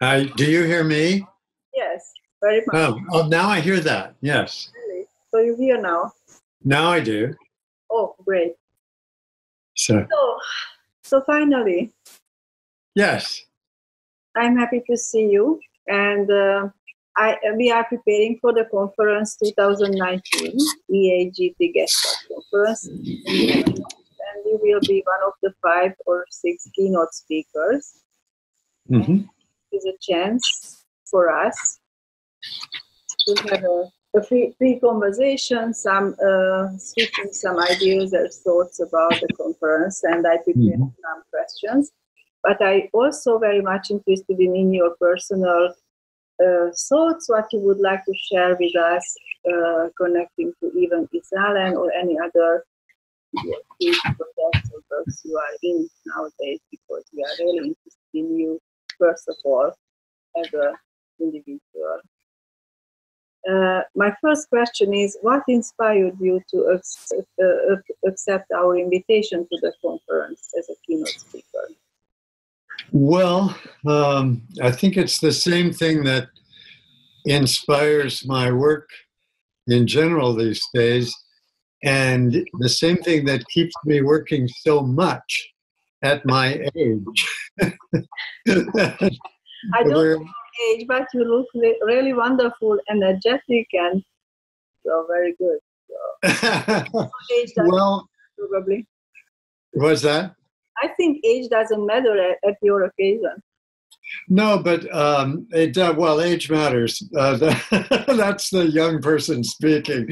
I, do you hear me? Yes, very much. Oh, oh, now I hear that. Yes. Really? So you hear now? Now I do. Oh, great. So, So, so finally, yes. I'm happy to see you. And uh, I, we are preparing for the conference 2019, EAGT Gestalt Conference. And you will be one of the five or six keynote speakers. hmm It's a chance for us to have a, a free, free conversation, some uh, switching some ideas or thoughts about the conference, and I prepared Mhm. some questions. But I also very much interested in, in your personal uh, thoughts, what you would like to share with us, uh, connecting to even Israel or any other projects or works you are in nowadays, because we are really interested in you, first of all, as an individual. Uh, my first question is what inspired you to accept, uh, accept our invitation to the conference as a keynote speaker? Well, um, I think it's the same thing that inspires my work in general these days, and the same thing that keeps me working so much at my age. I don't We're- know age, but you look really wonderful, energetic, and you're very good. Age well, probably. was that? I think age doesn't matter at, at your occasion. No, but um, it uh, well, age matters. Uh, that's the young person speaking.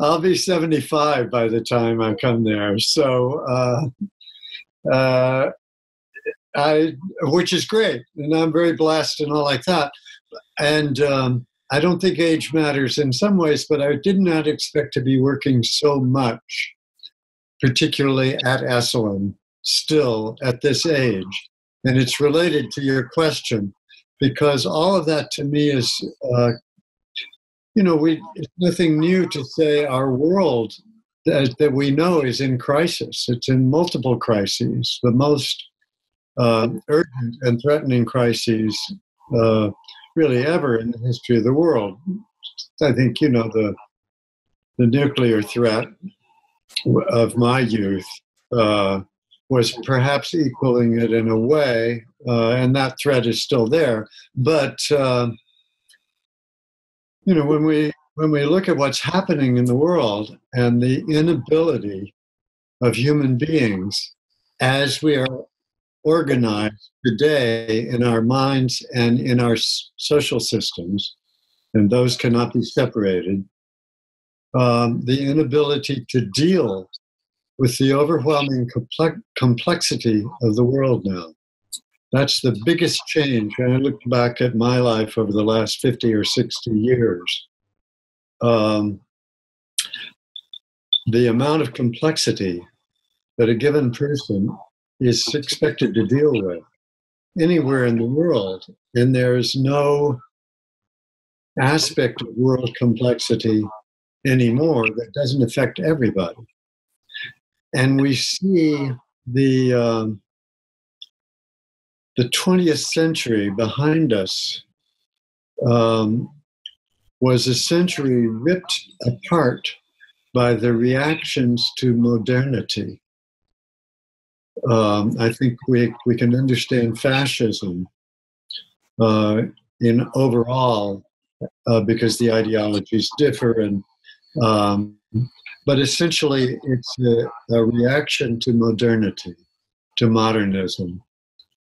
I'll be seventy-five by the time I come there, so uh, uh, I, which is great, and I'm very blessed and all like that. And um, I don't think age matters in some ways, but I did not expect to be working so much, particularly at Esalen, still at this age and it's related to your question because all of that to me is uh, you know we it's nothing new to say our world that, that we know is in crisis. It's in multiple crises. The most uh, urgent and threatening crises uh, really ever in the history of the world. I think you know the the nuclear threat of my youth uh, was perhaps equaling it in a way, uh, and that threat is still there. But uh, you know, when we when we look at what's happening in the world and the inability of human beings as we are organized today in our minds and in our social systems, and those cannot be separated, um, the inability to deal with the overwhelming complex, complexity of the world now. That's the biggest change. When I look back at my life over the last 50 or 60 years, um, the amount of complexity that a given person is expected to deal with anywhere in the world, and there's no aspect of world complexity anymore that doesn't affect everybody and we see the um, the 20th century behind us um, was a century ripped apart by the reactions to modernity. Um, I think we we can understand fascism uh, in overall uh, because the ideologies differ and um, but essentially it's a, a, reaction to modernity, to modernism,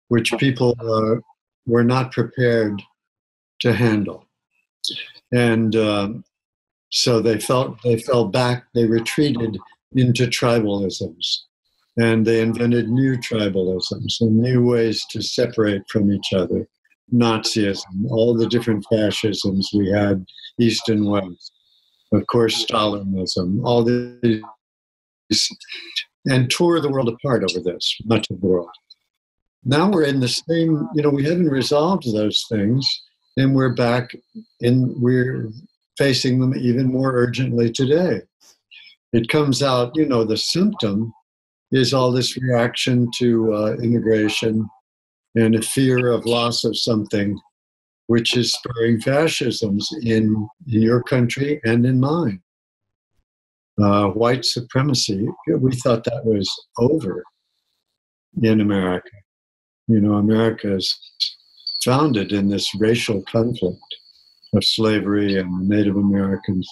which people uh, were not prepared to handle, and um, so they felt they fell back, they retreated into tribalisms, and they invented new tribalisms and new ways to separate from each other. Nazism, all the different fascisms we had, east and west of course, Stalinism, all these, and tore the world apart over this, much of the world. Now we're in the same, you know, we haven't resolved those things, and we're back in, we're facing them even more urgently today. It comes out, you know, the symptom is all this reaction to uh, immigration and a fear of loss of something, which is spurring fascisms in, in your country and in mine. Uh, white supremacy, we thought that was over in America. You know, America is founded in this racial conflict of slavery and Native Americans.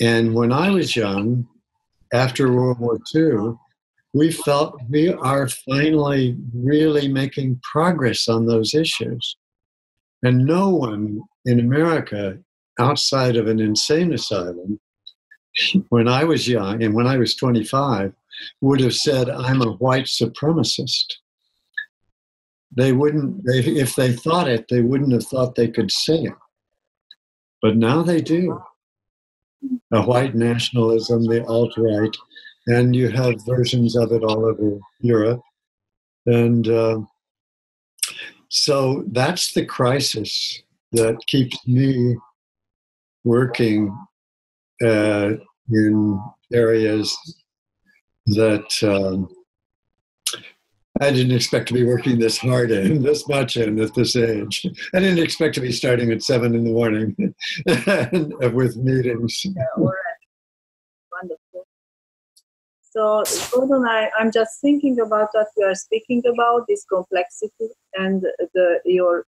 And when I was young, after World War II, we felt we are finally really making progress on those issues. And no one in America outside of an insane asylum, when I was young and when I was 25, would have said, I'm a white supremacist. They wouldn't, they, if they thought it, they wouldn't have thought they could say it. But now they do. A white nationalism, the alt right, and you have versions of it all over Europe. And uh, so that's the crisis that keeps me working uh, in areas that um, I didn't expect to be working this hard and this much in at this age. I didn't expect to be starting at seven in the morning with meetings. Yeah, Wonderful. So, Gordon, I, I'm just thinking about what you are speaking about, this complexity and the your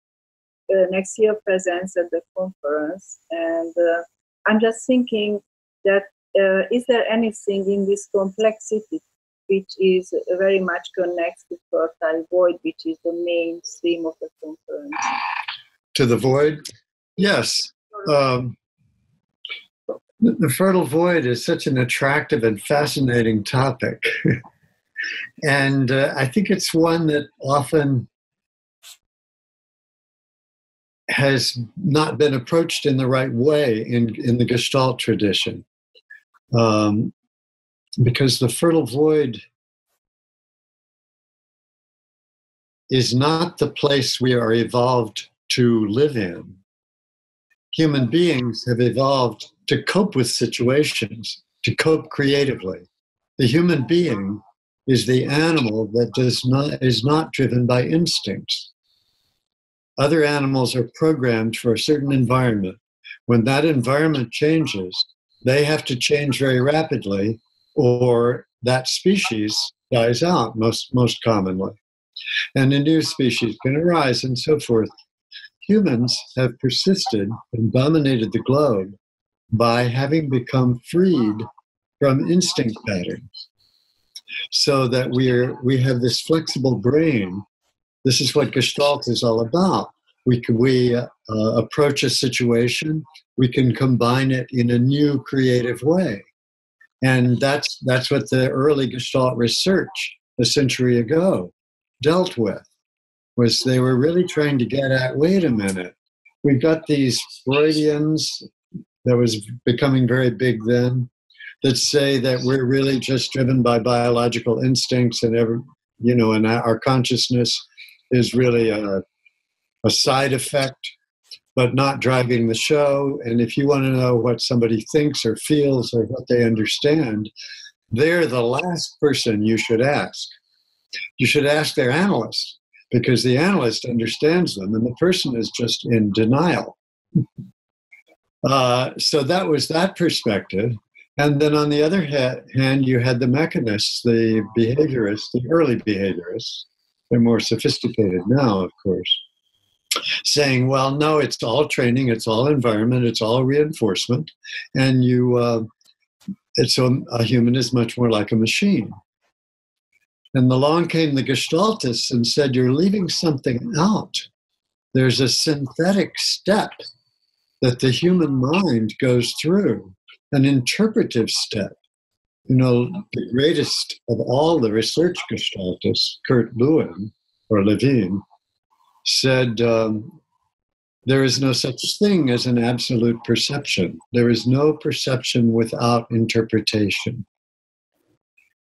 uh, next year presence at the conference. And uh, I'm just thinking that uh, is there anything in this complexity which is very much connected to fertile void, which is the main theme of the conference? To the void? Yes. Um, the fertile void is such an attractive and fascinating topic. and uh, I think it's one that often has not been approached in the right way in, in the Gestalt tradition. Um, because the fertile void is not the place we are evolved to live in. Human beings have evolved to cope with situations, to cope creatively. The human being is the animal that does not is not driven by instincts. Other animals are programmed for a certain environment. When that environment changes, they have to change very rapidly or that species dies out most, most commonly. And a new species can arise and so forth. Humans have persisted and dominated the globe by having become freed from instinct patterns so that we're we have this flexible brain this is what gestalt is all about we can we uh, approach a situation we can combine it in a new creative way and that's that's what the early Gestalt research a century ago dealt with. Was they were really trying to get at, wait a minute, we've got these Freudians that was becoming very big then that say that we're really just driven by biological instincts and every you know and our consciousness is really a, a side effect but not driving the show. And if you want to know what somebody thinks or feels or what they understand, they're the last person you should ask. You should ask their analyst because the analyst understands them and the person is just in denial. Uh, so that was that perspective. And then on the other hand, you had the mechanists, the behaviorists, the early behaviorists. They're more sophisticated now, of course saying, well, no, it's all training, it's all environment, it's all reinforcement, and you, uh, it's a, a human is much more like a machine. And along came the Gestaltists and said, you're leaving something out. There's a synthetic step that the human mind goes through, an interpretive step. You know, the greatest of all the research Gestaltists, Kurt Lewin, or Levine, said, um, There is no such thing as an absolute perception. There is no perception without interpretation.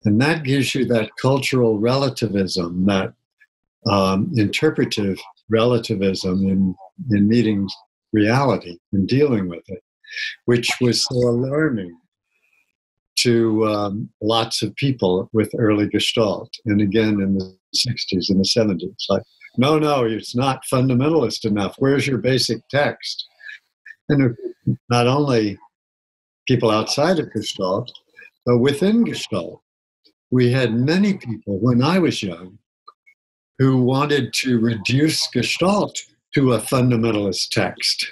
And that gives you that cultural relativism, that um, interpretive relativism in, in meeting reality and dealing with it, which was so alarming to um, lots of people with early Gestalt, and again in the 60s and the 70s. Like no, no, it's not fundamentalist enough. Where's your basic text? And not only people outside of Gestalt, but within Gestalt, we had many people when I was young who wanted to reduce Gestalt to a fundamentalist text.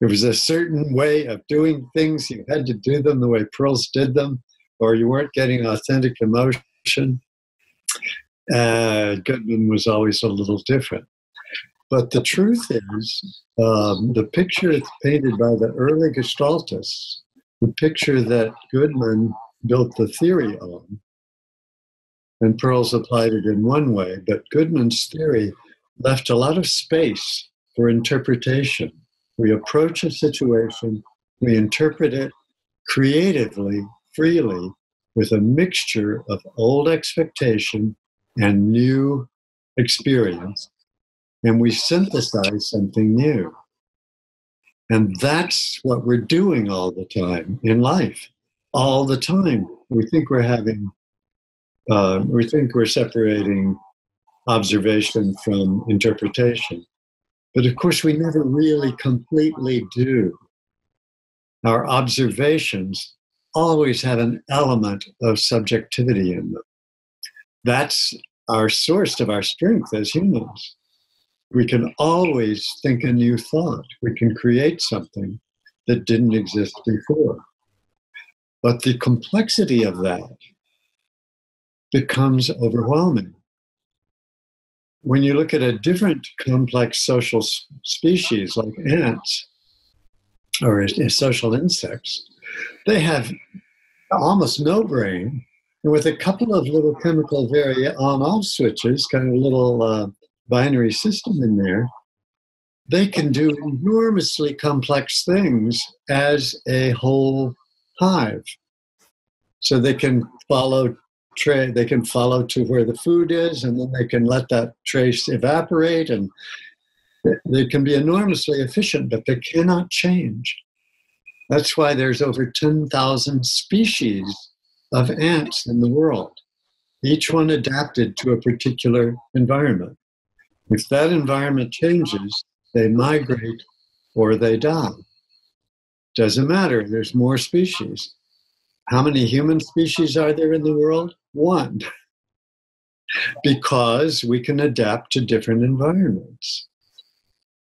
It was a certain way of doing things. You had to do them the way Perls did them, or you weren't getting authentic emotion. Goodman was always a little different. But the truth is, um, the picture painted by the early Gestaltists, the picture that Goodman built the theory on, and Perls applied it in one way, but Goodman's theory left a lot of space for interpretation. We approach a situation, we interpret it creatively, freely, with a mixture of old expectation and new experience, and we synthesize something new. And that's what we're doing all the time in life. All the time. We think we're having, uh, we think we're separating observation from interpretation. But of course, we never really completely do. Our observations always have an element of subjectivity in them. That's our source of our strength as humans. We can always think a new thought, we can create something that didn't exist before. But the complexity of that becomes overwhelming when you look at a different complex social species like ants or social insects, they have almost no brain. And with a couple of little chemical very on off switches, kind of a little uh, binary system in there, they can do enormously complex things as a whole hive. So they can follow tray they can follow to where the food is and then they can let that trace evaporate and they can be enormously efficient but they cannot change that's why there's over 10,000 species of ants in the world. Each one adapted to a particular environment. If that environment changes they migrate or they die. Doesn't matter there's more species. How many human species are there in the world? One. Because we can adapt to different environments.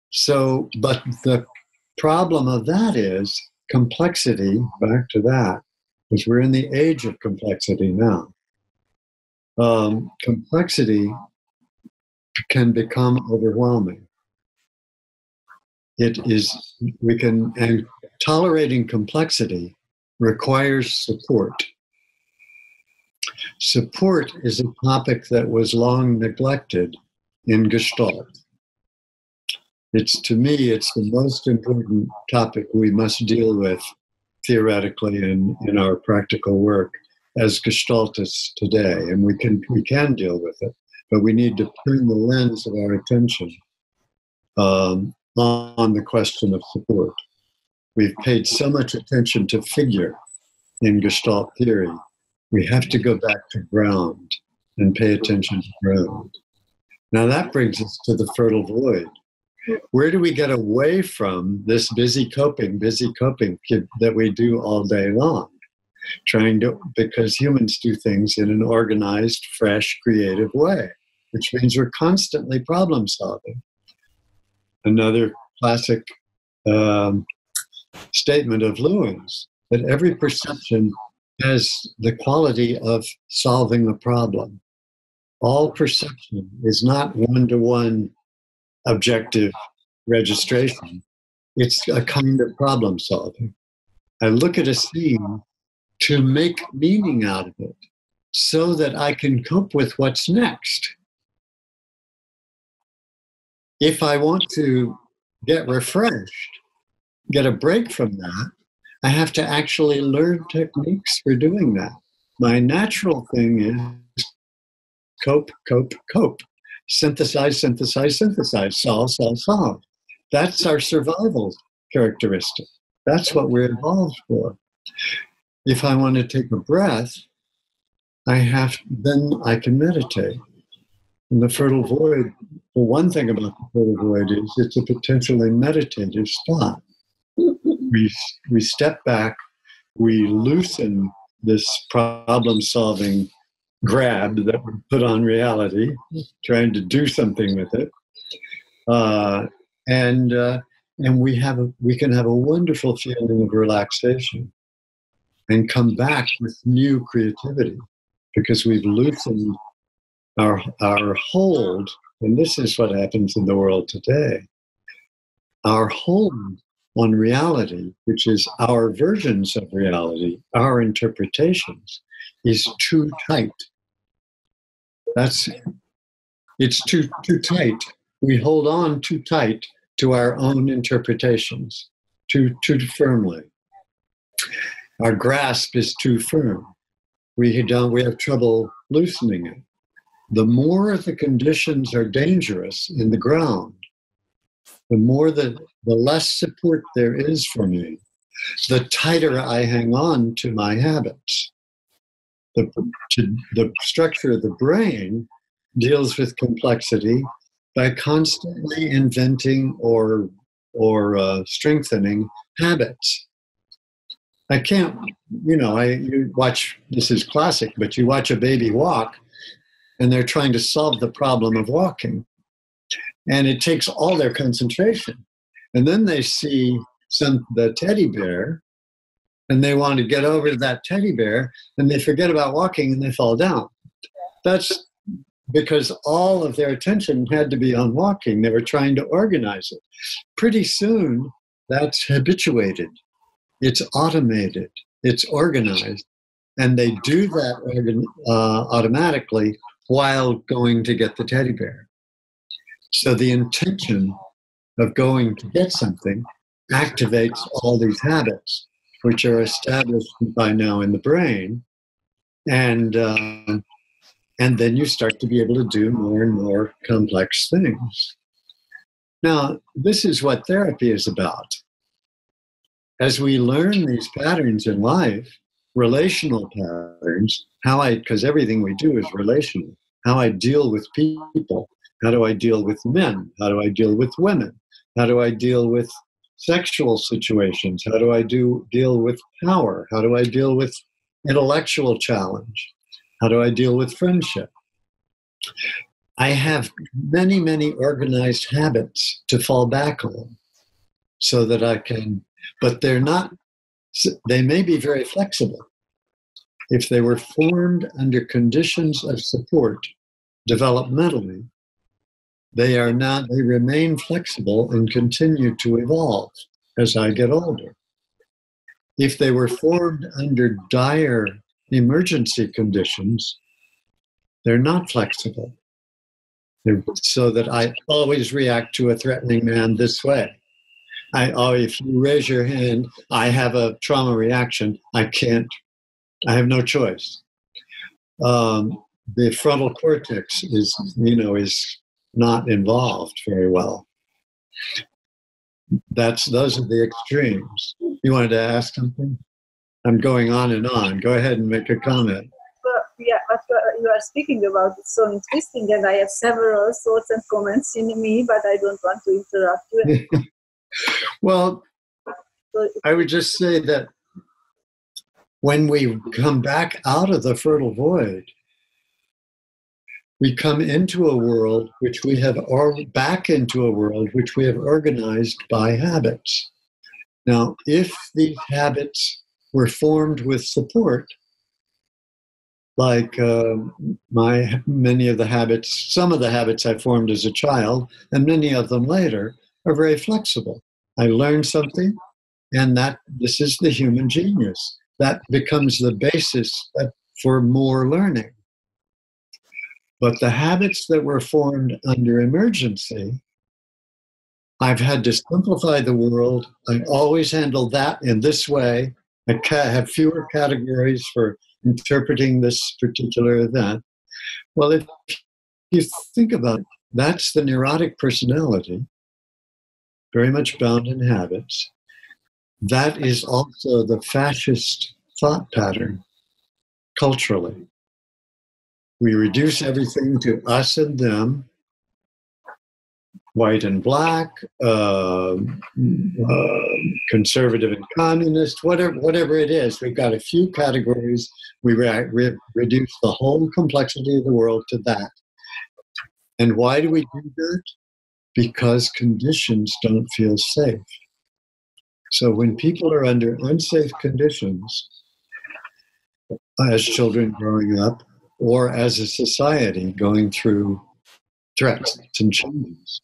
So, but the problem of that is complexity, back to that, because we're in the age of complexity now. Um, complexity can become overwhelming. It is, we can, and tolerating complexity requires support. Support is a topic that was long neglected in Gestalt. It's to me, it's the most important topic we must deal with theoretically in, in our practical work as Gestaltists today. And we can we can deal with it, but we need to turn the lens of our attention um, on the question of support. We've paid so much attention to figure in Gestalt theory we have to go back to ground and pay attention to ground. Now that brings us to the fertile void. Where do we get away from this busy coping, busy coping that we do all day long? Trying to, because humans do things in an organized, fresh, creative way, which means we're constantly problem solving. Another classic um, statement of Lewin's that every perception has the quality of solving a problem. All perception is not one to one objective registration, it's a kind of problem solving. I look at a scene to make meaning out of it so that I can cope with what's next. If I want to get refreshed, get a break from that, I have to actually learn techniques for doing that. My natural thing is cope, cope, cope. Synthesize, synthesize, synthesize, solve, solve, solve. That's our survival characteristic. That's what we're evolved for. If I want to take a breath, I have then I can meditate. And the fertile void Well, one thing about the fertile void is it's a potentially meditative spot. we, we step back, we loosen this problem solving grab that we put on reality, trying to do something with it. Uh, and uh, and we have a, we can have a wonderful feeling of relaxation and come back with new creativity because we've loosened our our hold and this is what happens in the world today our hold on reality which is our versions of reality our interpretations is too tight. That's it's too too tight. We hold on too tight to our own interpretations too too firmly. Our grasp is too firm. We don't we have trouble loosening it. The more the conditions are dangerous in the ground the more the the less support there is for me the tighter i hang on to my habits the, the structure of the brain deals with complexity by constantly inventing or or uh, strengthening habits. I can't, you know, I you watch this is classic, but you watch a baby walk, and they're trying to solve the problem of walking, and it takes all their concentration, and then they see some the teddy bear, and they want to get over to that teddy bear, and they forget about walking and they fall down. That's because all of their attention had to be on walking. They were trying to organize it. Pretty soon, that's habituated, it's automated, it's organized, and they do that uh, automatically while going to get the teddy bear. So the intention of going to get something activates all these habits, which are established by now in the brain. And uh, and then you start to be able to do more and more complex things. Now, this is what therapy is about. As we learn these patterns in life, relational patterns, how I, because everything we do is relational, how I deal with people, how do I deal with men, how do I deal with women, how do I deal with sexual situations, how do I do deal with power, how do I deal with intellectual challenge, how do I deal with friendship? I have many, many organized habits to fall back on so that I can, but they're not, they may be very flexible. If they were formed under conditions of support developmentally, they are not, they remain flexible and continue to evolve as I get older. If they were formed under dire emergency conditions, they're not flexible. So that I always react to a threatening man this way. I, oh, if you raise your hand, I have a trauma reaction. I can't, I have no choice. Um, the frontal cortex is, you know, is not involved very well. That's those are the extremes. You wanted to ask something? I'm going on and on. Go ahead and make a comment. Well, yeah, what uh, you are speaking about is so interesting, and I have several thoughts and comments in me, but I don't want to interrupt you. well, I would just say that when we come back out of the fertile void, we come into a world which we have, or back into a world which we have organized by habits. Now, if these habits were formed with support, like uh, my many of the habits, some of the habits I formed as a child, and many of them later, are very flexible. I learned something, and that this is the human genius. That becomes the basis for more learning. But the habits that were formed under emergency, I've had to simplify the world. I always handle that in this way I have fewer categories for interpreting this particular event. Well, if you think about it, that's the neurotic personality, very much bound in habits. That is also the fascist thought pattern culturally. We reduce everything to us and them. white and black, uh, uh, conservative and communist, whatever, whatever it is. We've got a few categories. We re- re- reduce the whole complexity of the world to that. And why do we do that? Because conditions don't feel safe. So when people are under unsafe conditions, as children growing up, or as a society going through threats and changes,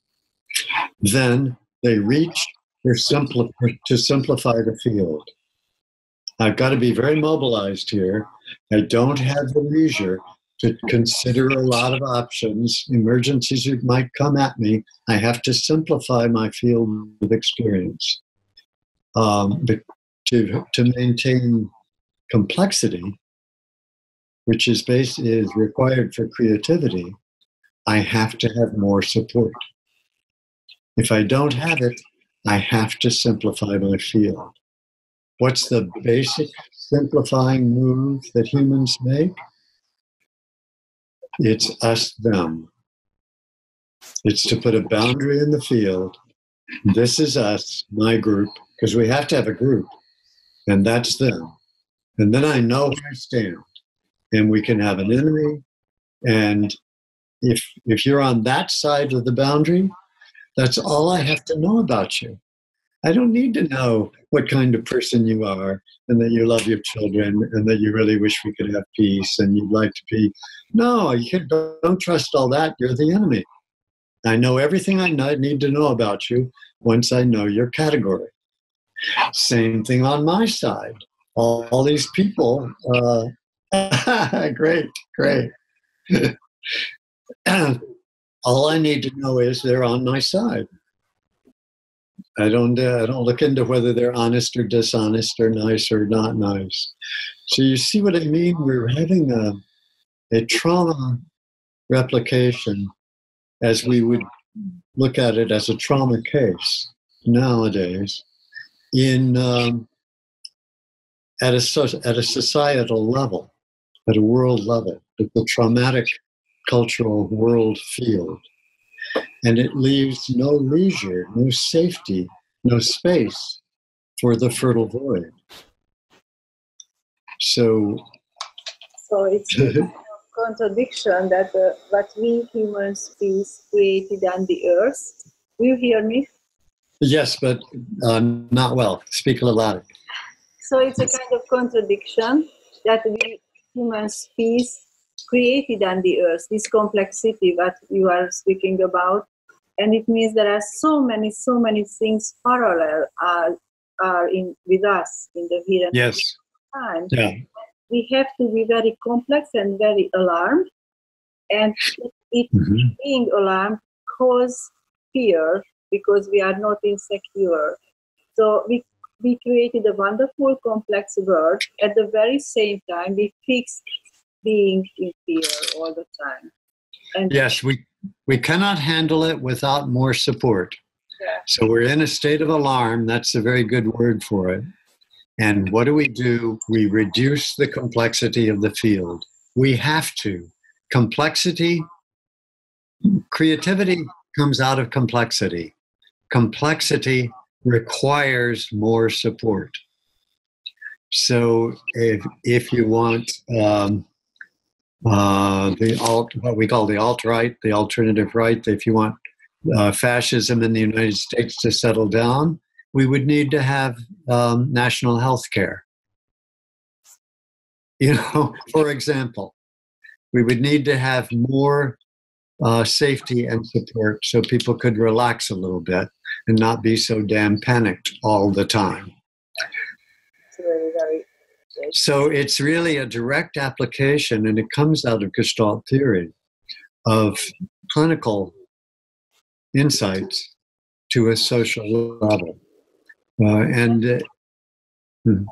then they reach simpli- to simplify the field. I've got to be very mobilized here. I don't have the leisure to consider a lot of options. Emergencies might come at me. I have to simplify my field of experience. Um, to, to maintain complexity, which is based, is required for creativity, I have to have more support. If I don't have it, I have to simplify my field. What's the basic simplifying move that humans make? It's us, them. It's to put a boundary in the field. This is us, my group, because we have to have a group, and that's them. And then I know where I stand. And we can have an enemy. And if if you're on that side of the boundary, that's all I have to know about you. I don't need to know what kind of person you are and that you love your children and that you really wish we could have peace and you'd like to be. No, you don't trust all that. You're the enemy. I know everything I need to know about you once I know your category. Same thing on my side. All, all these people, uh, great, great. all I need to know is they're on my side. I don't uh, I don't look into whether they're honest or dishonest or nice or not nice. So you see what I mean? We're having a a trauma replication as we would look at it as a trauma case nowadays in um, at a at a societal level, at a world level, at the traumatic cultural world field. And it leaves no leisure, no safety, no space for the fertile void. So, so it's a contradiction that uh, what we human species created on the earth. Do you hear me? Yes, but uh, not well. Speak a little louder. So it's a kind of contradiction that we human species created on the earth, this complexity that you are speaking about. And it means there are so many, so many things parallel are, are in with us in the here and yes. time. Yeah. We have to be very complex and very alarmed. And it, mm-hmm. being alarmed cause fear because we are not insecure. So we we created a wonderful complex world. At the very same time, we fixed being in fear all the time. And yes, we we cannot handle it without more support. Yeah. So we're in a state of alarm. That's a very good word for it. And what do we do? We reduce the complexity of the field. We have to. Complexity, creativity comes out of complexity. Complexity requires more support. So if, if you want um, uh, the alt, what we call the alt right, the alternative right. If you want uh, fascism in the United States to settle down, we would need to have um, national health care. You know, for example, we would need to have more uh, safety and support so people could relax a little bit and not be so damn panicked all the time. So it's really a direct application, and it comes out of Gestalt theory of clinical insights to a social level. Uh, and uh, hmm.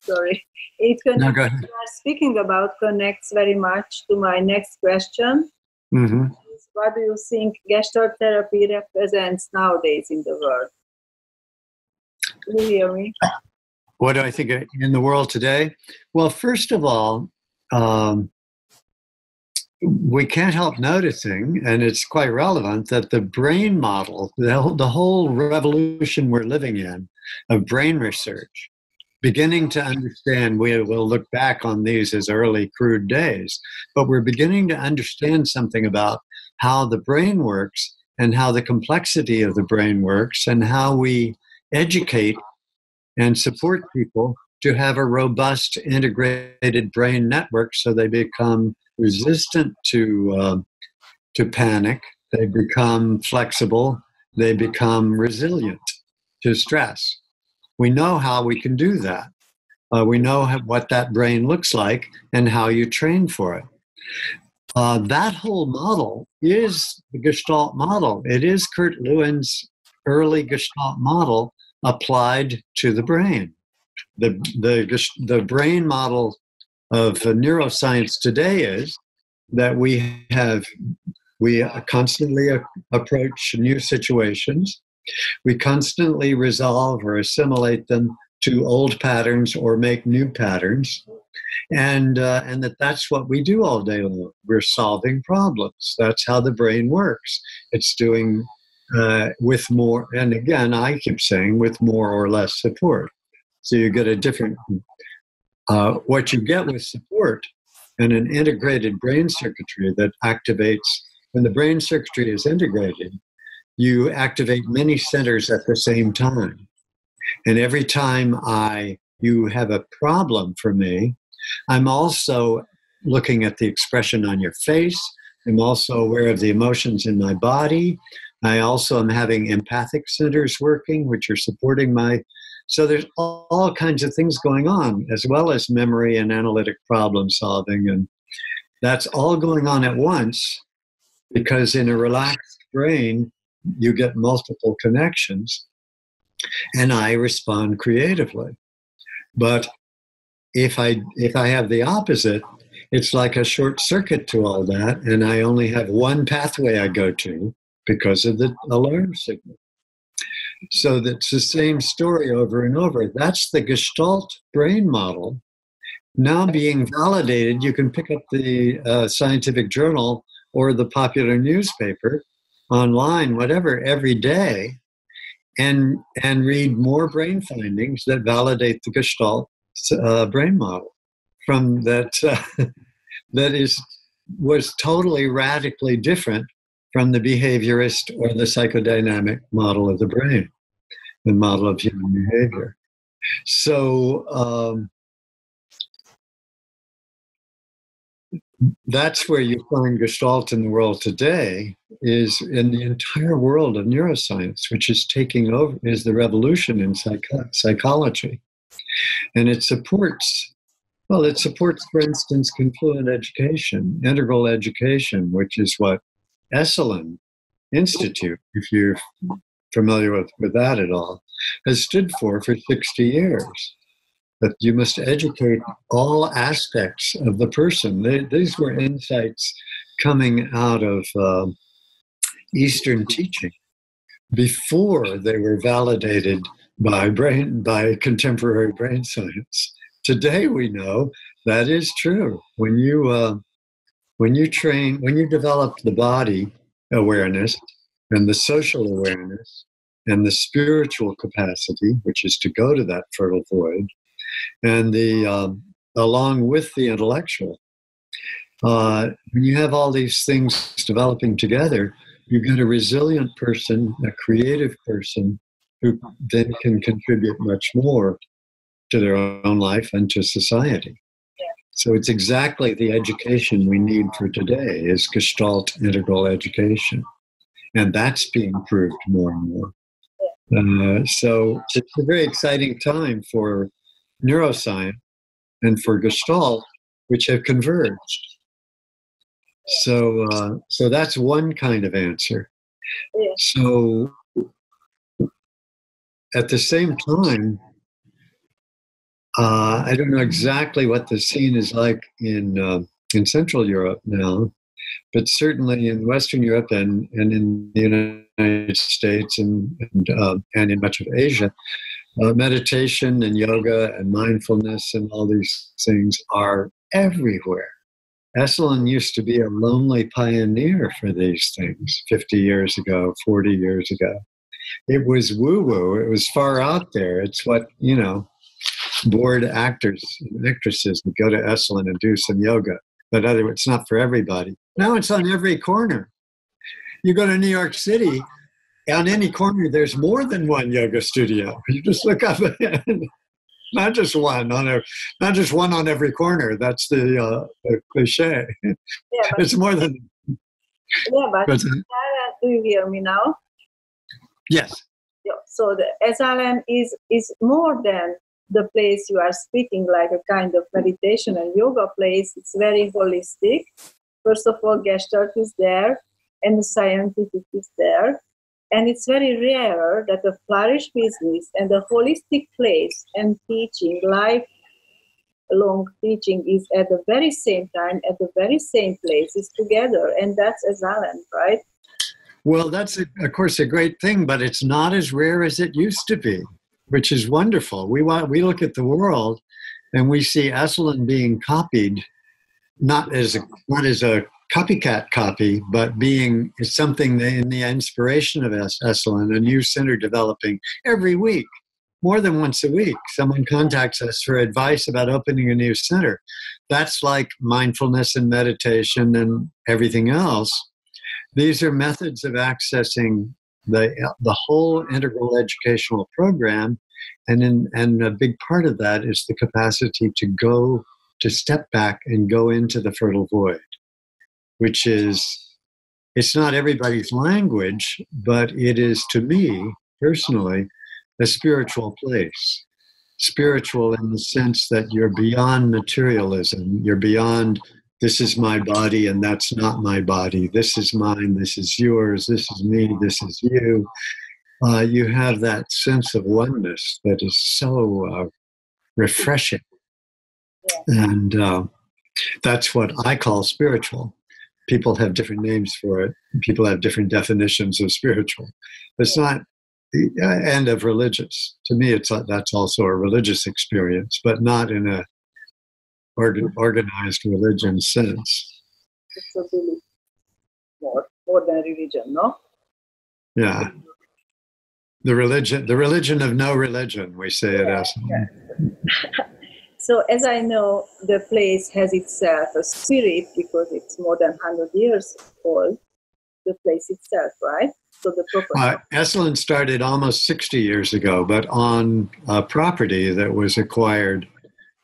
sorry, it no, go ahead. speaking about connects very much to my next question. Mm-hmm. What do you think Gestalt therapy represents nowadays in the world? Do you hear me? What do I think in the world today? Well, first of all, um, we can't help noticing, and it's quite relevant, that the brain model, the, the whole revolution we're living in of brain research, beginning to understand, we will look back on these as early crude days, but we're beginning to understand something about how the brain works and how the complexity of the brain works and how we educate and support people to have a robust integrated brain network so they become resistant to uh, to panic they become flexible they become resilient to stress. We know how we can do that. Uh, we know what that brain looks like and how you train for it uh, that whole model is the Gestalt model. It is Kurt Lewin's early Gestalt model applied to the brain. The, the, the brain model of neuroscience today is that we have we constantly approach new situations we constantly resolve or assimilate them to old patterns or make new patterns and uh, and that that's what we do all day long. We're solving problems. That's how the brain works. It's doing uh, with more, and again, I keep saying with more or less support. So you get a different. Uh, what you get with support and an integrated brain circuitry that activates when the brain circuitry is integrated, you activate many centers at the same time. And every time I you have a problem for me, I'm also looking at the expression on your face. I'm also aware of the emotions in my body. I also am having empathic centers working, which are supporting my. So there's all, all kinds of things going on, as well as memory and analytic problem solving. And that's all going on at once because in a relaxed brain, you get multiple connections. And I respond creatively. But if I if I have the opposite, it's like a short circuit to all that, and I only have one pathway I go to because of the alarm signal. So that's the same story over and over. That's the Gestalt brain model. Now being validated, you can pick up the uh, scientific journal or the popular newspaper online, whatever, every day, and and read more brain findings that validate the Gestalt uh, brain model from that uh, that is was totally radically different from the behaviorist or the psychodynamic model of the brain, the model of human behavior. So um, that's where you find Gestalt in the world today is in the entire world of neuroscience, which is taking over, is the revolution in psych- psychology. And it supports, well, it supports, for instance, confluent education, integral education, which is what Esalen Institute, if you're familiar with, with that at all, has stood for for 60 years. That you must educate all aspects of the person. They, these were insights coming out of uh, Eastern teaching before they were validated by brain by contemporary brain science. Today we know that is true. When you uh, when you train, when you develop the body awareness and the social awareness and the spiritual capacity, which is to go to that fertile void, and the um, along with the intellectual, uh, when you have all these things developing together, you get a resilient person, a creative person, who then can contribute much more to their own life and to society. So it's exactly the education we need for today is Gestalt integral education. And that's being proved more and more. Uh, so it's a very exciting time for neuroscience and for Gestalt, which have converged. So, uh, so that's one kind of answer. So at the same time, uh, I don't know exactly what the scene is like in uh, in Central Europe now, but certainly in Western Europe and, and in the United States and and, uh, and in much of Asia, uh, meditation and yoga and mindfulness and all these things are everywhere. Esalen used to be a lonely pioneer for these things 50 years ago, 40 years ago. It was woo woo, it was far out there. It's what, you know, bored actors and actresses would go to Esalen and do some yoga. But other, it's not for everybody. Now it's on every corner. You go to New York City, on any corner, there's more than one yoga studio. You just look up, not just one on a, not just one on every corner. That's the, uh, the cliche. Yeah, it's more than. Yeah, but, but uh, do you hear me now? Yes. So the Esalen is is more than the place you are speaking, like a kind of meditation and yoga place. It's very holistic. First of all, Gestalt is there, and the scientific is there, and it's very rare that a flourish business and a holistic place and teaching, life long teaching is at the very same time, at the very same place, is together. And that's Esalen, right? Well, that's, of course, a great thing, but it's not as rare as it used to be, which is wonderful. We, want, we look at the world and we see Esalen being copied, not as a, not as a copycat copy, but being something in the inspiration of Esalen, a new center developing every week, more than once a week. Someone contacts us for advice about opening a new center. That's like mindfulness and meditation and everything else. These are methods of accessing the, the whole integral educational program. And, in, and a big part of that is the capacity to go, to step back and go into the fertile void which is it's not everybody's language, but it is to me personally a spiritual place. Spiritual in the sense that you're beyond materialism, you're beyond this is my body and that's not my body, this is mine, this is yours, this is me, this is you. Uh, you have that sense of oneness that is so uh, refreshing. And uh, that's what I call spiritual people have different names for it. People have different definitions of spiritual. It's not the end of religious. To me, it's that's also a religious experience, but not in a organized religion since. It's a belief more, more than religion, no? Yeah. The religion, the religion of no religion, we say it as. Yeah. So as I know, the place has itself a spirit because it's more than 100 years old, the place itself, right? So the property. Uh, Esalen started almost 60 years ago, but on a property that was acquired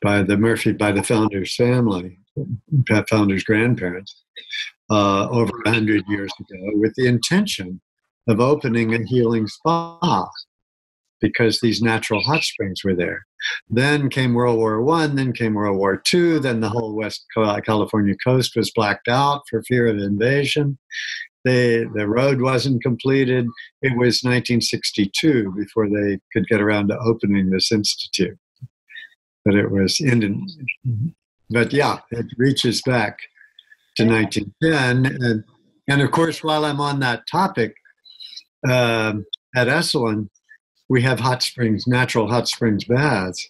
by the Murphy, by the founder's family, founder's grandparents, uh, over 100 years ago, with the intention of opening a healing spa because these natural hot springs were there. Then came World War One, then came World War Two, then the whole West California coast was blacked out for fear of invasion. The, the road wasn't completed. It was 1962 before they could get around to opening this institute. But it was in, but yeah, it reaches back to 1910. And, and of course, while I'm on that topic, um, at Esalen, we have hot springs, natural hot springs baths,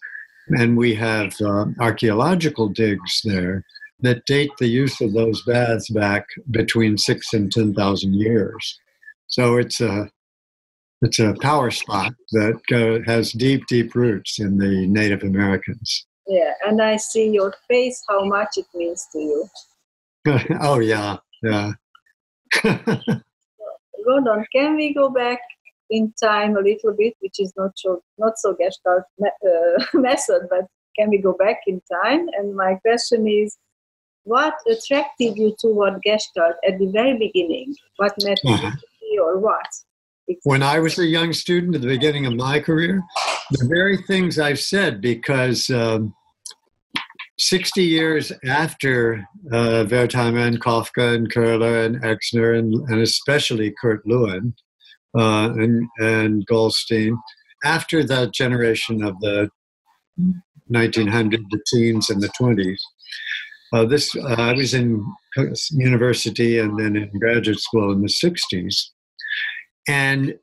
and we have uh, archaeological digs there that date the use of those baths back between six and ten thousand years. So it's a it's a power spot that uh, has deep, deep roots in the Native Americans. Yeah, and I see your face how much it means to you. oh yeah, yeah. Gordon, can we go back in time a little bit, which is not so not so Gestalt uh, method, but can we go back in time? And my question is, what attracted you toward Gestalt at the very beginning? What methodology uh-huh. or what? When I was a young student at the beginning of my career, the very things I've said, because um, 60 years after uh, Wertheimer and Koffka and Köhler and Exner and, and especially Kurt Lewin, uh, and, and Goldstein. After that generation of the 1900, the teens and the 20s, uh, this uh, I was in university and then in graduate school in the 60s. And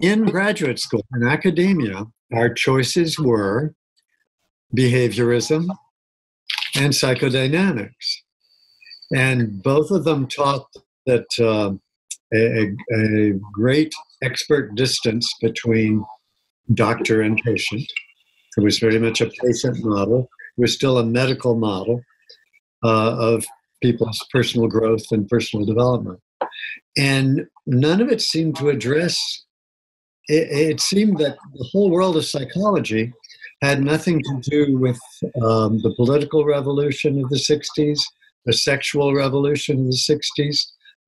in graduate school, in academia, our choices were behaviorism and psychodynamics. And both of them taught that uh, a, a great expert distance between doctor and patient. It was very much a patient model. It was still a medical model uh, of people's personal growth and personal development. And none of it seemed to address, it, it seemed that the whole world of psychology had nothing to do with um, the political revolution of the 60s, the sexual revolution of the 60s,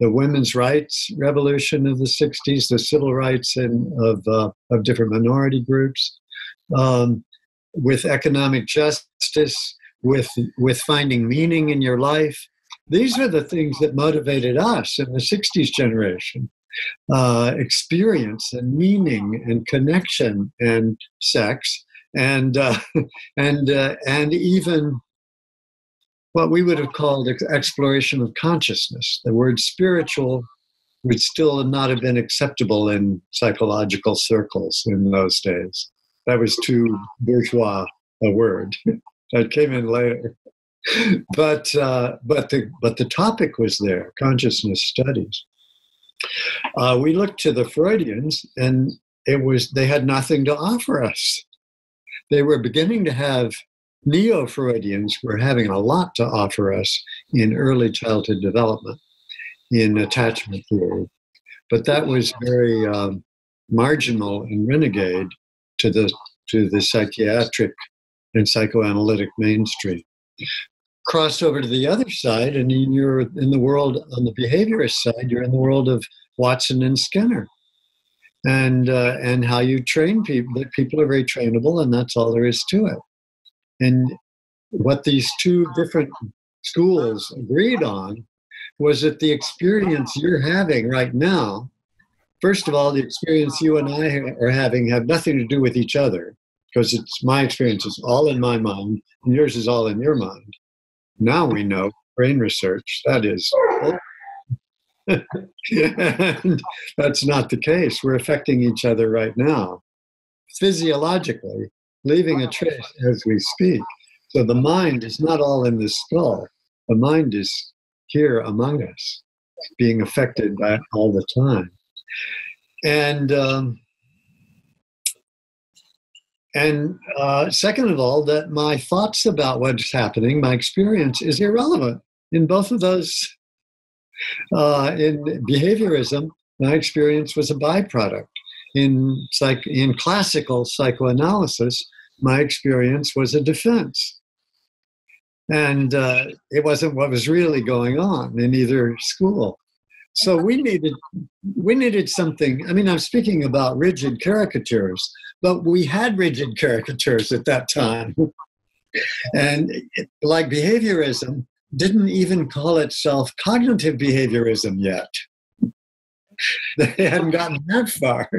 the women's rights revolution of the 60s, the civil rights and of, uh, of different minority groups, um, with economic justice, with, with finding meaning in your life. These are the things that motivated us in the 60s generation. Uh, experience and meaning and connection and sex and uh, and uh, and even what we would have called exploration of consciousness. The word spiritual would still not have been acceptable in psychological circles in those days. That was too bourgeois a word. that came in later. But uh, but the but the topic was there: consciousness studies. Uh, we looked to the Freudians, and it was they had nothing to offer us. They were beginning to have Neo Freudians were having a lot to offer us in early childhood development, in attachment theory. But that was very um, marginal and renegade to the, to the psychiatric and psychoanalytic mainstream. Cross over to the other side, and you're in the world on the behaviorist side, you're in the world of Watson and Skinner and uh, and how you train people that people are very trainable and that's all there is to it and what these two different schools agreed on was that the experience you're having right now, first of all, the experience you and I are having have nothing to do with each other because it's my experience is all in my mind and yours is all in your mind. Now we know brain research that is. and that's not the case. We're affecting each other right now, physiologically, leaving a trace as we speak. So the mind is not all in the skull. The mind is here among us, being affected by all the time. And um, and uh, second of all, that my thoughts about what's happening, my experience, is irrelevant in both of those. Uh, in behaviorism, my experience was a byproduct. In psych, in classical psychoanalysis, my experience was a defense. And uh, it wasn't what was really going on in either school. So we needed we needed something. I mean, I'm speaking about rigid caricatures, but we had rigid caricatures at that time. and it, like behaviorism, didn't even call itself cognitive behaviorism yet. they hadn't gotten that far,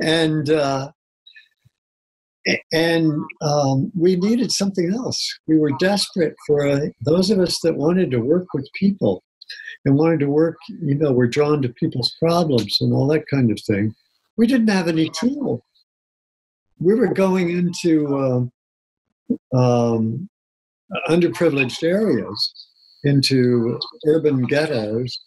and uh, and um, we needed something else. We were desperate for uh, those of us that wanted to work with people and wanted to work, you know, we're drawn to people's problems and all that kind of thing. We didn't have any tool. We were going into uh, um, underprivileged areas, into urban ghettos,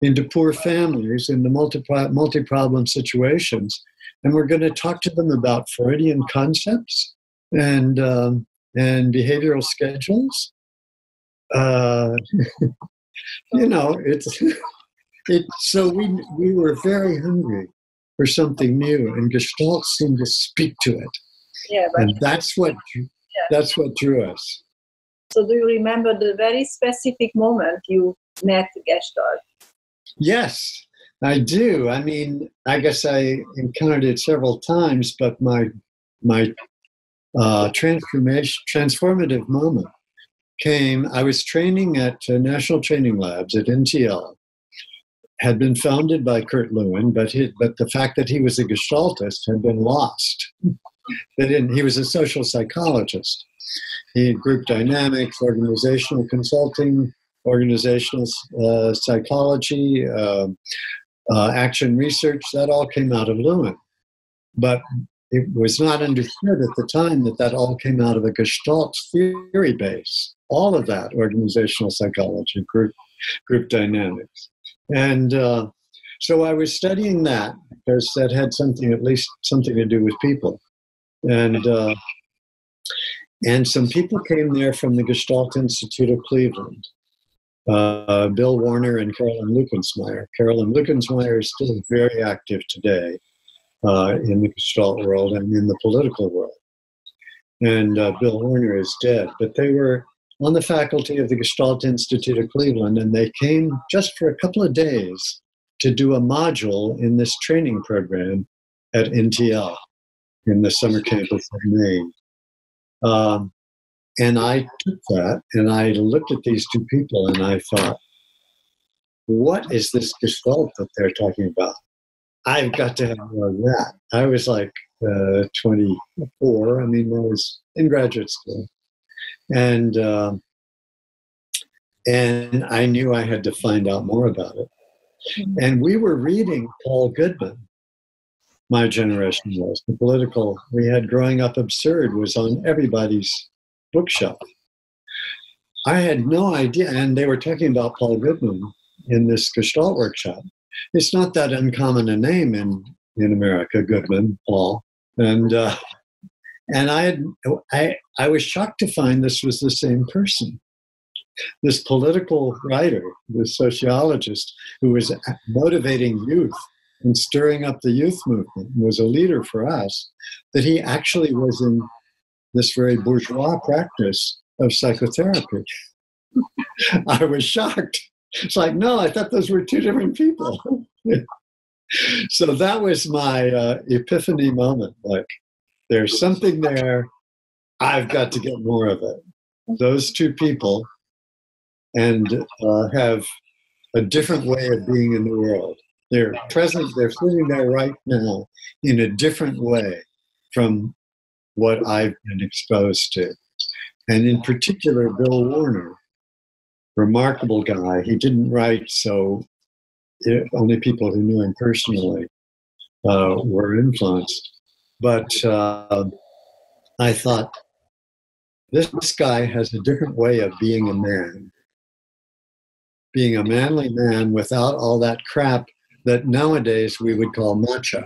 into poor families, into multi problem situations and we're going to talk to them about Freudian concepts and um, and behavioral schedules. Uh, you know, it's it. So we we were very hungry for something new, and Gestalt seemed to speak to it. Yeah, and that's what yeah. that's what drew us. So, do you remember the very specific moment you met Gestalt? Yes, I do. I mean, I guess I encountered it several times, but my my uh, transformation transformative moment came. I was training at uh, National Training Labs at NTL. Had been founded by Kurt Lewin, but he, but the fact that he was a Gestaltist had been lost. They didn't. He was a social psychologist. He had group dynamics, organizational consulting, organizational uh, psychology, uh, uh, action research, that all came out of Lewin. But it was not understood at the time that that all came out of a Gestalt theory base. All of that organizational psychology, group, group dynamics. And uh, so I was studying that because that had something, at least something to do with people. And, uh, and some people came there from the Gestalt Institute of Cleveland. Uh, Bill Warner and Carolyn Lukensmeyer. Carolyn Lukensmeyer is still very active today uh, in the Gestalt world and in the political world. And uh, Bill Warner is dead, but they were on the faculty of the Gestalt Institute of Cleveland, and they came just for a couple of days to do a module in this training program at NTL in the summer campus of Maine. Um, and I took that and I looked at these two people and I thought, what is this Gestalt that they're talking about? I've got to have more of that. I was like uh, 24. I mean, I was in graduate school. And, uh, and I knew I had to find out more about it. Mm-hmm. And we were reading Paul Goodman, my generation was. The political we had growing up absurd was on everybody's bookshelf. I had no idea, and they were talking about Paul Goodman in this Gestalt workshop. It's not that uncommon a name in, in America, Goodman, Paul. And uh, and I had I I was shocked to find this was the same person. This political writer, this sociologist who was motivating youth and stirring up the youth movement, was a leader for us, that he actually was in this very bourgeois practice of psychotherapy. I was shocked. It's like, no, I thought those were two different people. so that was my uh, epiphany moment. Like, there's something there. I've got to get more of it. Those two people and uh, have a different way of being in the world. They're present, they're sitting there right now in a different way from what I've been exposed to. And in particular, Bill Warner, remarkable guy. He didn't write, so only people who knew him personally uh, were influenced. But uh, I thought, this guy has a different way of being a man, being a manly man without all that crap that nowadays we would call macho.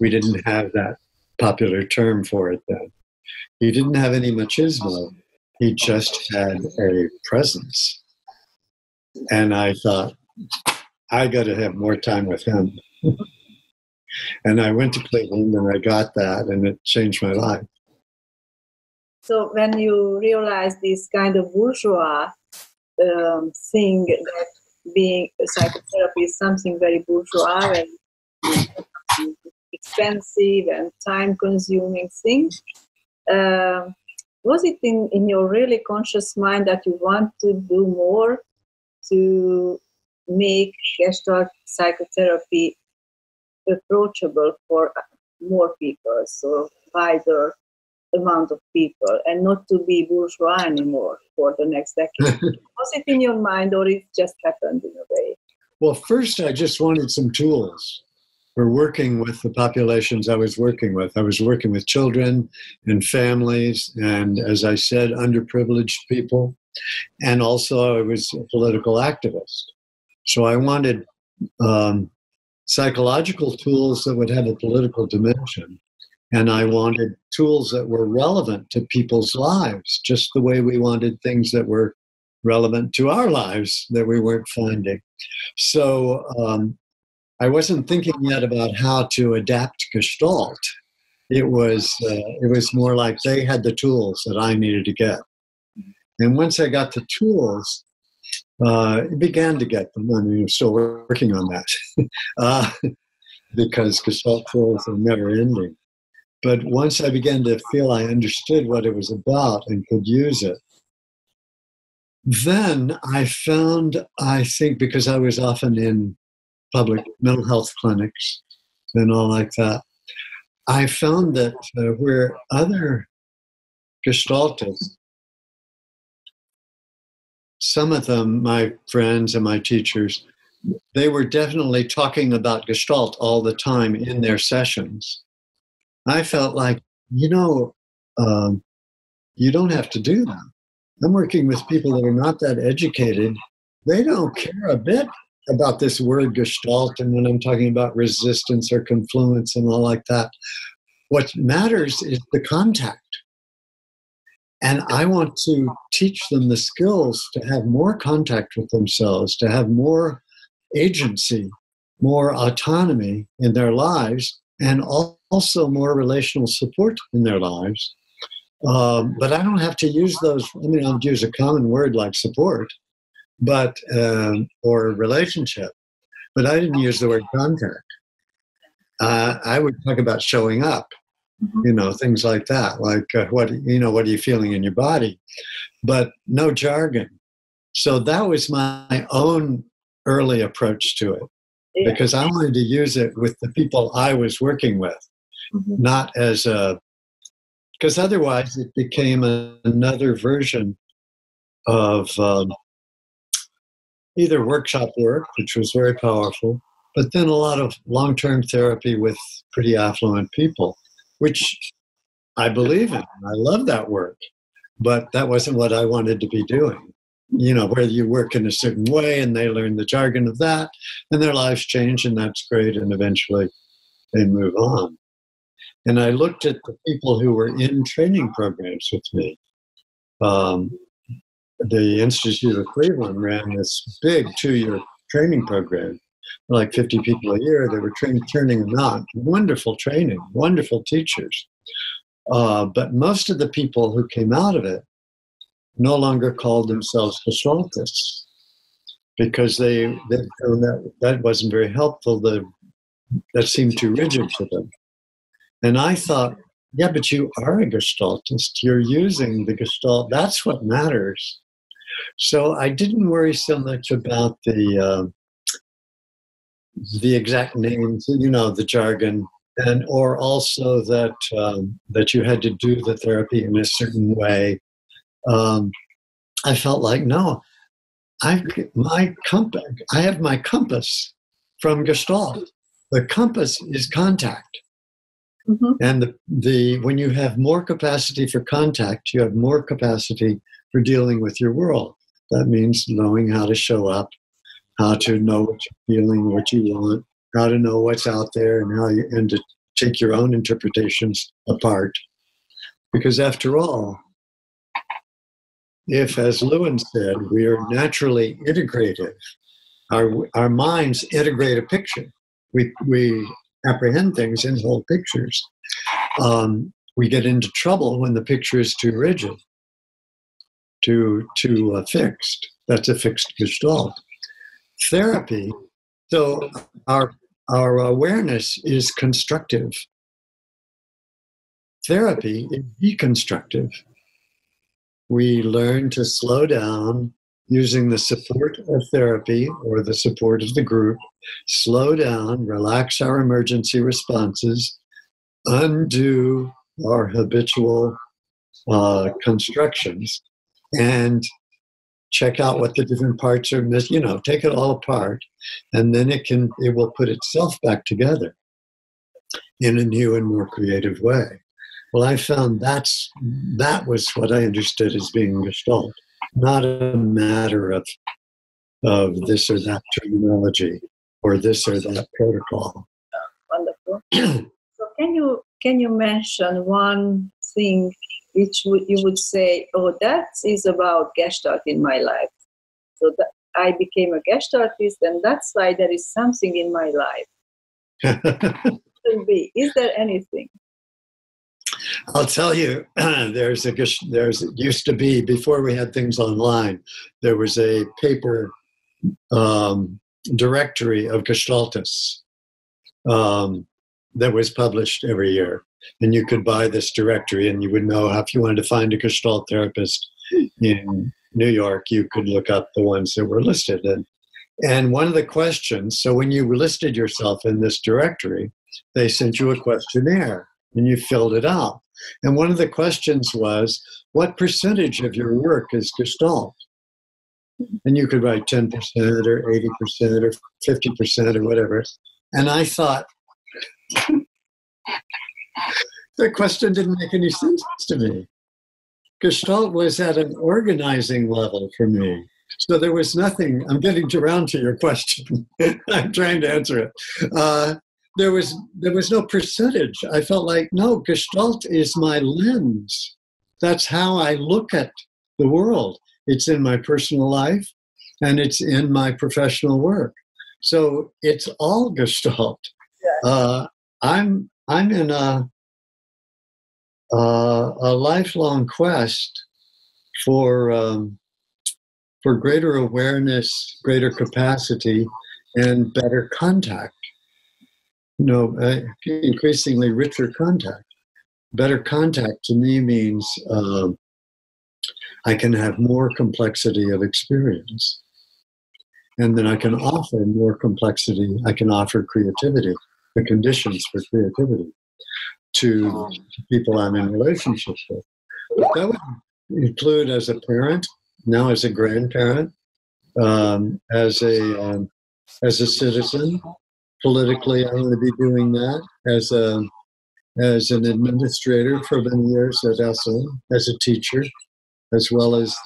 We didn't have that popular term for it then. He didn't have any machismo, he just had a presence. And I thought, I got to have more time with him. and I went to Cleveland and I got that, and it changed my life. So when you realize this kind of bourgeois um, thing that being a psychotherapy is something very bourgeois and expensive and time consuming thing. Uh, was it in, in your really conscious mind that you want to do more to make Gestalt psychotherapy approachable for more people, so wider amount of people, and not to be bourgeois anymore for the next decade? was it in your mind, or it just happened in a way? Well, first, I just wanted some tools for working with the populations I was working with. I was working with children and families, and as I said, underprivileged people. And also, I was a political activist. So I wanted um, psychological tools that would have a political dimension. And I wanted tools that were relevant to people's lives, just the way we wanted things that were relevant to our lives that we weren't finding. So um, I wasn't thinking yet about how to adapt Gestalt. It was uh, it was more like they had the tools that I needed to get, and once I got the tools, uh, it began to get them. I mean, still working on that uh, because Gestalt tools are never ending. But once I began to feel I understood what it was about and could use it, then I found, I think, because I was often in public mental health clinics and all like that, I found that uh, where other gestaltists, some of them, my friends and my teachers, they were definitely talking about Gestalt all the time in their sessions. I felt like, you know, um, you don't have to do that. I'm working with people that are not that educated. They don't care a bit about this word gestalt and when I'm talking about resistance or confluence and all like that. What matters is the contact. And I want to teach them the skills to have more contact with themselves, to have more agency, more autonomy in their lives, and also more relational support in their lives. Um, but I don't have to use those. I mean, I'll use a common word like support, but um, or relationship. But I didn't use the word contact. Uh, I would talk about showing up. You know, things like that, like uh, what you know, what are you feeling in your body, but no jargon. So that was my own early approach to it, yeah. because I wanted to use it with the people I was working with, mm-hmm. not as a because otherwise it became a, another version of um, either workshop work, which was very powerful, but then a lot of long term therapy with pretty affluent people, which I believe in. I love that work, but that wasn't what I wanted to be doing. You know, where you work in a certain way and they learn the jargon of that and their lives change, and that's great, and eventually they move on. And I looked at the people who were in training programs with me. Um, the Institute of Cleveland ran this big two year training program, like 50 people a year. They were train, turning them on. Wonderful training, wonderful teachers. Uh, but most of the people who came out of it no longer called themselves Gestaltists because they, they found that that wasn't very helpful. The, that seemed too rigid for them. And I thought, yeah, but you are a gestaltist. You're using the gestalt. That's what matters. So I didn't worry so much about the uh, the exact names, you know, the jargon, and or also that um, that you had to do the therapy in a certain way. Um, I felt like no, I my compass. I have my compass from Gestalt. The compass is contact. Mm-hmm. And the, the when you have more capacity for contact, you have more capacity for dealing with your world. That means knowing how to show up, how to know what you're feeling, what you want, how to know what's out there, and how you and to take your own interpretations apart. Because after all, if, as Lewin said, we are naturally integrative, our, our minds integrate a picture. We, we apprehend things in whole pictures. Um, we get into trouble when the picture is too rigid, too too uh, fixed. That's a fixed gestalt. Therapy. So our our awareness is constructive. Therapy is deconstructive. We learn to slow down using the support of therapy or the support of the group, slow down, relax our emergency responses, undo our habitual uh, constructions, and check out what the different parts are missing. You know, take it all apart, and then it can it will put itself back together in a new and more creative way. Well, I found that's that was what I understood as being Gestalt not a matter of of this or that terminology or this or that protocol. Wonderful. so can you can you mention one thing which would, you would say, oh, that is about Gestalt in my life. So that I became a Gestaltist, and that's why there is something in my life. be. Is there anything? I'll tell you, there's a there's it used to be before we had things online. There was a paper um, directory of Gestaltists um, that was published every year, and you could buy this directory, and you would know if you wanted to find a Gestalt therapist hmm. in New York, you could look up the ones that were listed. And and one of the questions, so when you listed yourself in this directory, they sent you a questionnaire and you filled it out. And one of the questions was, what percentage of your work is Gestalt? And you could write 10% or 80% or 50% or whatever. And I thought, the question didn't make any sense to me. Gestalt was at an organizing level for me. So there was nothing. I'm getting around to your question. I'm trying to answer it. Uh, there was there was no percentage. I felt like no Gestalt is my lens. That's how I look at the world. It's in my personal life, and it's in my professional work. So it's all Gestalt. Uh, I'm I'm in a uh, a lifelong quest for um, for greater awareness, greater capacity, and better contact. You know, uh, increasingly richer contact. Better contact to me means uh, I can have more complexity of experience. And then I can offer more complexity. I can offer creativity, the conditions for creativity to people I'm in relationship with. That would include as a parent, now as a grandparent, um, as a um, as a citizen. Politically, I want to be doing that as a as an administrator for many years at Esalen, as a teacher, as well as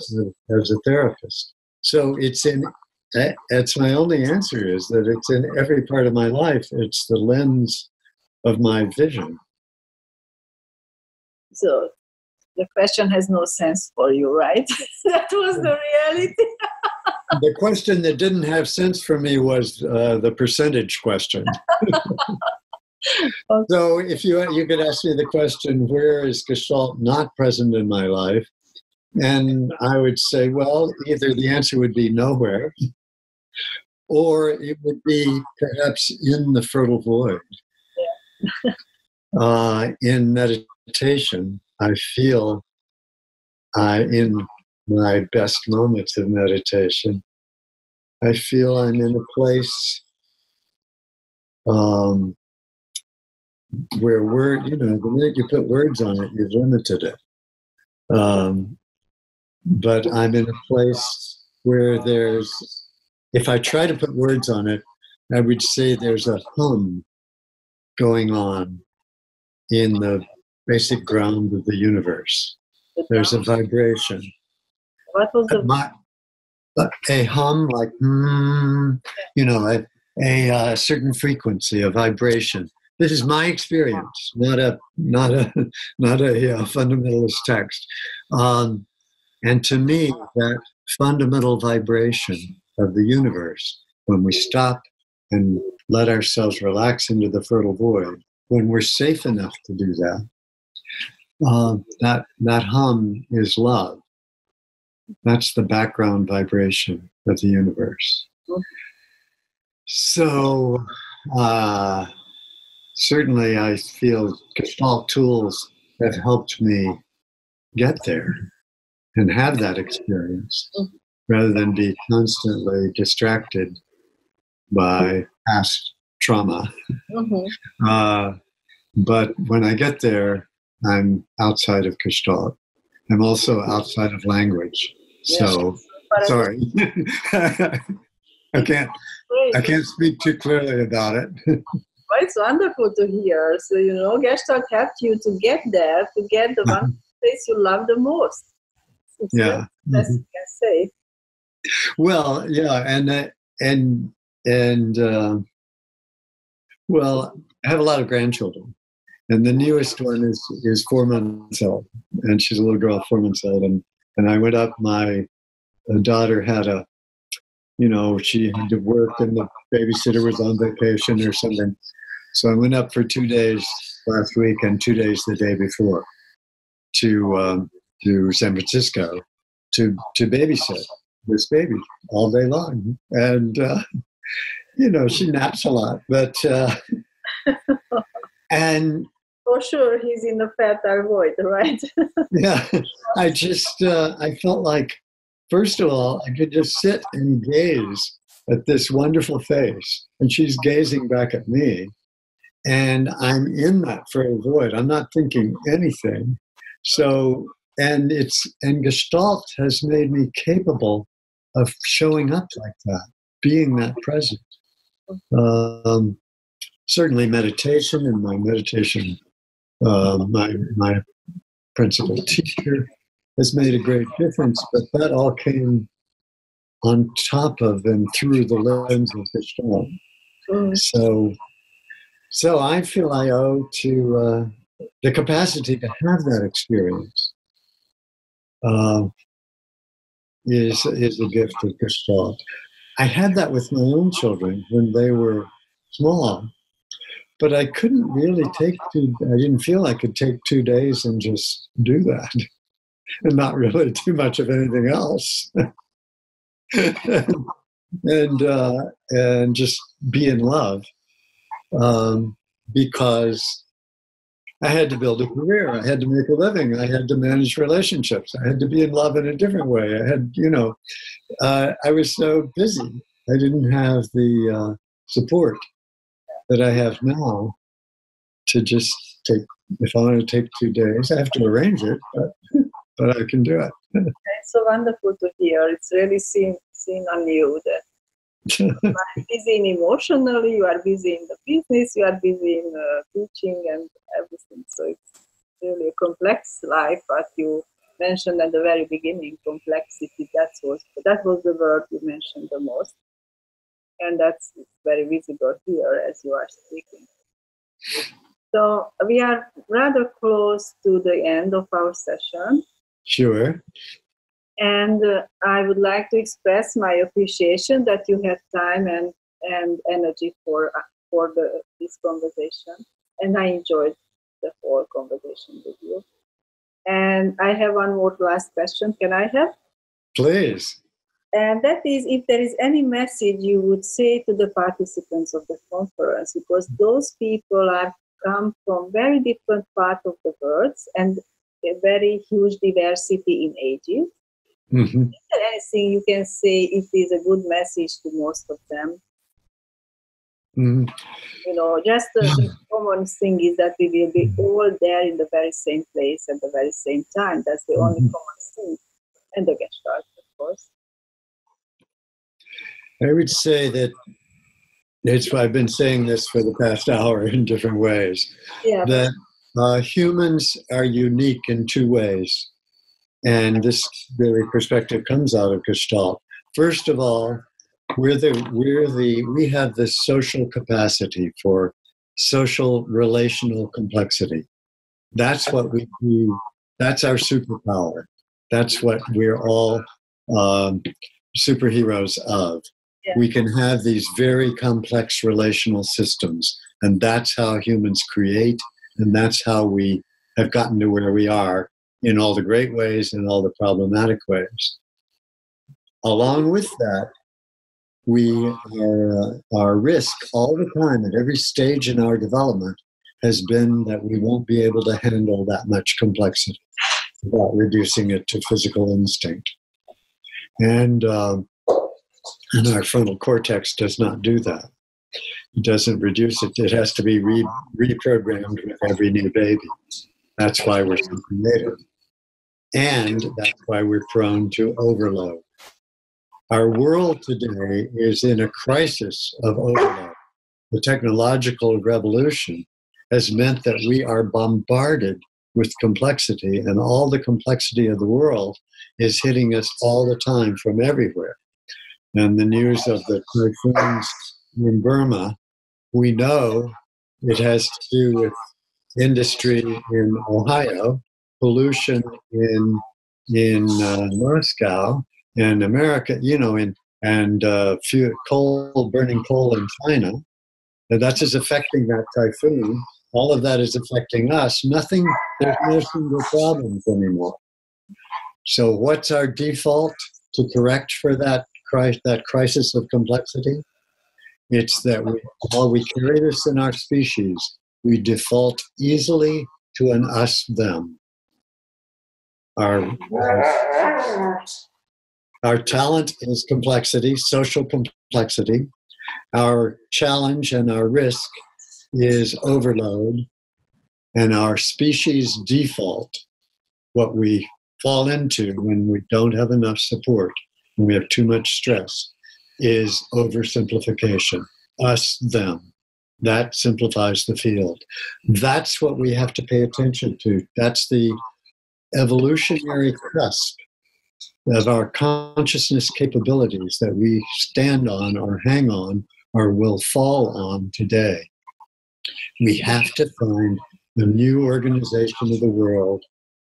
as a therapist. So it's in. That's my only answer is that it's in every part of my life. It's the lens of my vision. So the question has no sense for you, right? that was the reality. the question that didn't have sense for me was uh, the percentage question. okay. So if you you could ask me the question, where is Gestalt not present in my life? And I would say, well, either the answer would be nowhere, or it would be perhaps in the fertile void. Yeah. uh, in meditation I feel I, in my best moments of meditation, I feel I'm in a place um, where word, you know, the minute you put words on it, you've limited it. Um, but I'm in a place where there's, if I try to put words on it, I would say there's a hum going on in the basic ground of the universe. There's a vibration. What was the My, a hum like mm, you know a, a uh, certain frequency, a vibration. This is my experience, not a not a not a uh, fundamentalist text. Um, and to me, that fundamental vibration of the universe, when we stop and let ourselves relax into the fertile void, when we're safe enough to do that, uh, that that hum is love. That's the background vibration of the universe. So uh, certainly, I feel Gestalt tools have helped me get there and have that experience, rather than be constantly distracted by past trauma. Mm-hmm. Uh, but when I get there, I'm outside of Gestalt. I'm also outside of language. So sorry. I can't I can't speak too clearly about it. well, it's wonderful to hear. So you know, Gestalt helped you to get there, to get the one place you love the most. It's yeah. that's mm-hmm. can say. Well, yeah, and uh, and and uh, well, I have a lot of grandchildren, and the newest one is is four months old, and she's a little girl, four months old. And and I went up. My daughter had a, you know, she had to work, and the babysitter was on vacation or something. So I went up for two days last week and two days the day before to um, to San Francisco to to babysit this baby all day long, and uh, you know she naps a lot, but. Uh, and for sure he's in the fertile void, right? yeah, I just uh, I felt like first of all I could just sit and gaze at this wonderful face, and she's gazing back at me, and I'm in that fertile void. I'm not thinking anything, so and it's and Gestalt has made me capable of showing up like that, being that present. Um, certainly meditation and my meditation uh, my my principal teacher has made a great difference, but that all came on top of and through the lens of show. Mm. So, so I feel I owe to uh, the capacity to have that experience uh, is is a gift of Gestalt. I had that with my own children when they were small, but I couldn't really take two. I didn't feel I could take two days and just do that, and not really do much of anything else. and uh, and just be in love um, because I had to build a career. I had to make a living. I had to manage relationships. I had to be in love in a different way. I had, you know, uh, I was so busy. I didn't have the uh, support that I have now to just take. If I want to take two days, I have to arrange it, but, but I can do it. it's so wonderful to hear. It's really seen seen on you that you are busy in emotionally, you are busy in the business, you are busy in uh, teaching and everything. So it's really a complex life, but you mentioned at the very beginning complexity. That was that was the word you mentioned the most, and that's very visible here as you are speaking. So we are rather close to the end of our session. Sure. And uh, I would like to express my appreciation that you had time and, and energy for, uh, for the, this conversation. And I enjoyed the whole conversation with you. And I have one more last question. Can I have? Please. And that is if there is any message you would say to the participants of the conference, because those people are come from very different parts of the world and a very huge diversity in ages. Mm-hmm. Is there anything you can say it is a good message to most of them? Mm-hmm. You know, just the, the, common thing is that we will be all there in the very same place at the very same time. That's the only mm-hmm. common thing. And the Gestalt, of course. I would say that it's why I've been saying this for the past hour in different ways. Yeah. That uh, humans are unique in two ways. And this very perspective comes out of Gestalt. First of all, we're the we're the we have this social capacity for social relational complexity. That's what we do. That's our superpower. That's what we're all um, superheroes of. Yeah. We can have these very complex relational systems, and that's how humans create, and that's how we have gotten to where we are in all the great ways and all the problematic ways. Along with that, we are, uh, our risk all the time at every stage in our development has been that we won't be able to handle that much complexity without reducing it to physical instinct. And, uh, and our frontal cortex does not do that. It doesn't reduce it. It has to be re- reprogrammed with every new baby. That's why we're so creative. And that's why we're prone to overload. Our world today is in a crisis of overload. The technological revolution has meant that we are bombarded with complexity, and all the complexity of the world is hitting us all the time from everywhere. And the news of the typhoons in Burma, we know it has to do with industry in Ohio pollution in in uh, Moscow and America, you know, in and uh, coal burning coal in China, that is affecting that typhoon. All of that is affecting us. Nothing. There's no single problems anymore. So, what's our default to correct for that that crisis of complexity? It's that we, while we carry this in our species, we default easily to an us them our, our, talent is complexity, social complexity. Our challenge and our risk is overload. And our species default, what we fall into when we don't have enough support, when we have too much stress, is oversimplification. Us, them. That simplifies the field. That's what we have to pay attention to. That's the evolutionary cusp of our consciousness capabilities that we stand on or hang on or will fall on today. We have to find a new organization of the world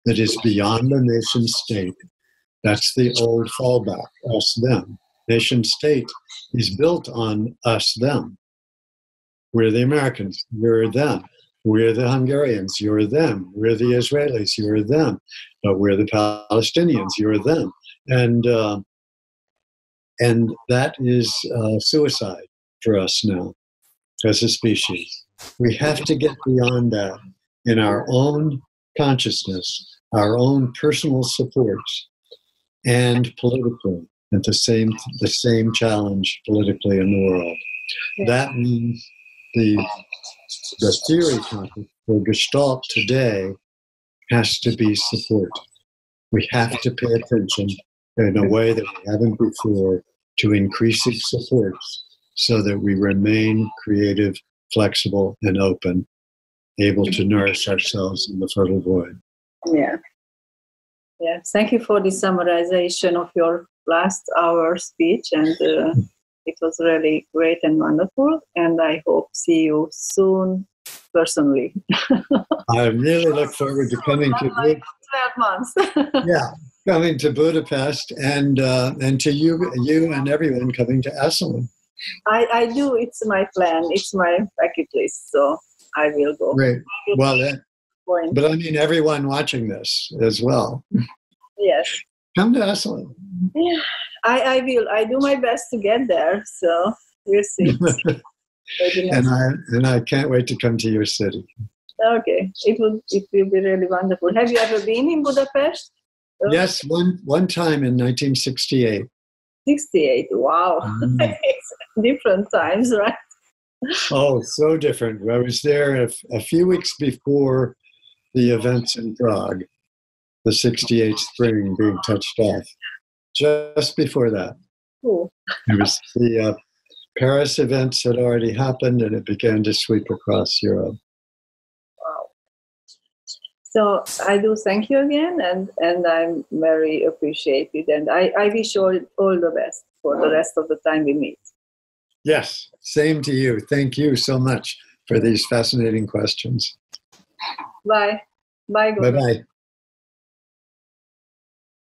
that is beyond the nation state. That's the old fallback, us them. Nation state is built on us them. We're the Americans, we're them. We're the Hungarians, you're them. We're the Israelis, you're them. But we're the Palestinians, you're them. And uh, and that is uh, suicide for us now as a species. We have to get beyond that in our own consciousness, our own personal supports, and politically at the same the same challenge politically in the world. That means the the theory topic for Gestalt today has to be support. We have to pay attention in a way that we haven't before to increasing supports so that we remain creative, flexible, and open, able to nourish ourselves in the fertile void. Yeah. Yeah. Thank you for the summarization of your last hour speech, and uh, it was really great and wonderful. And I hope see you soon personally. I really look forward to coming to Twelve months. yeah coming to Budapest and uh, and to you you and everyone coming to Esalen. I, I do. It's my plan. It's my bucket list. So I will go. Great. Well, that, but I mean everyone watching this as well. Yes. Come to Esalen. Yeah. I, I will. I do my best to get there. So we'll see. And I and I can't wait to come to your city. Okay, it will it will be really wonderful. Have you ever been in Budapest? Uh, Yes, one one time in 1968. 68. Wow. Mm. different times, right? Oh, so different. I was there a, a few weeks before the events in Prague, the 68 spring being touched off. Just before that. Cool. It was the uh, Paris events had already happened and it began to sweep across Europe. Wow. So I do thank you again, and and I'm very appreciated, and I I wish all all the best for the rest of the time we meet. Yes, same to you. Thank you so much for these fascinating questions. Bye. Bye. Bye bye.